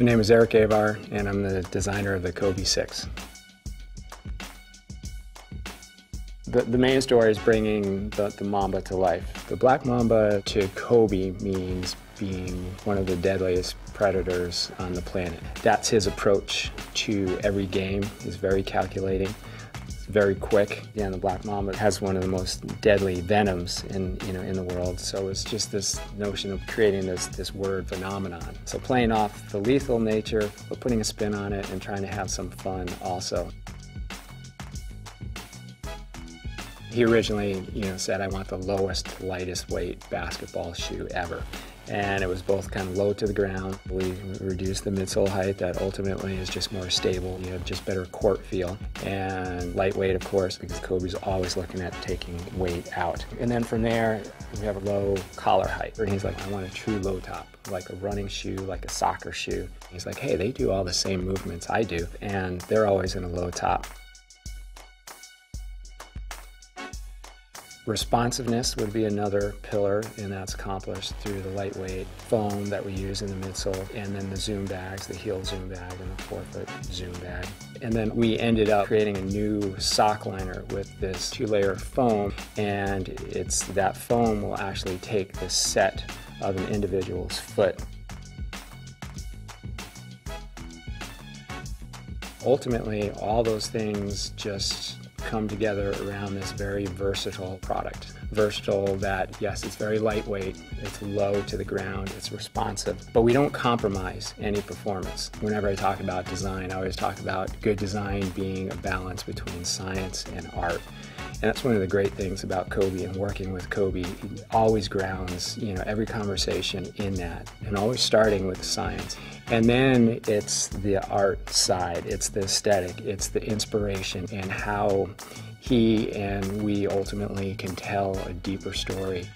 My name is Eric Avar, and I'm the designer of the Kobe 6. The, the main story is bringing the, the Mamba to life. The Black Mamba to Kobe means being one of the deadliest predators on the planet. That's his approach to every game. He's very calculating very quick. Yeah, the black mamba has one of the most deadly venoms in you know in the world. So it's just this notion of creating this this word phenomenon. So playing off the lethal nature, but putting a spin on it and trying to have some fun also. He originally, you know, said I want the lowest, lightest weight basketball shoe ever and it was both kind of low to the ground. We reduced the midsole height that ultimately is just more stable. You have just better court feel and lightweight, of course, because Kobe's always looking at taking weight out. And then from there, we have a low collar height. And he's like, I want a true low top, like a running shoe, like a soccer shoe. He's like, hey, they do all the same movements I do, and they're always in a low top. Responsiveness would be another pillar, and that's accomplished through the lightweight foam that we use in the midsole, and then the zoom bags, the heel zoom bag and the forefoot zoom bag. And then we ended up creating a new sock liner with this two-layer foam, and it's that foam will actually take the set of an individual's foot ultimately all those things just come together around this very versatile product. Versatile that, yes, it's very lightweight, it's low to the ground, it's responsive, but we don't compromise any performance. Whenever I talk about design, I always talk about good design being a balance between science and art. And that's one of the great things about Kobe and working with Kobe. He always grounds, you know, every conversation in that and always starting with science. And then it's the art side, it's the aesthetic, it's the inspiration and how he and we ultimately can tell a deeper story.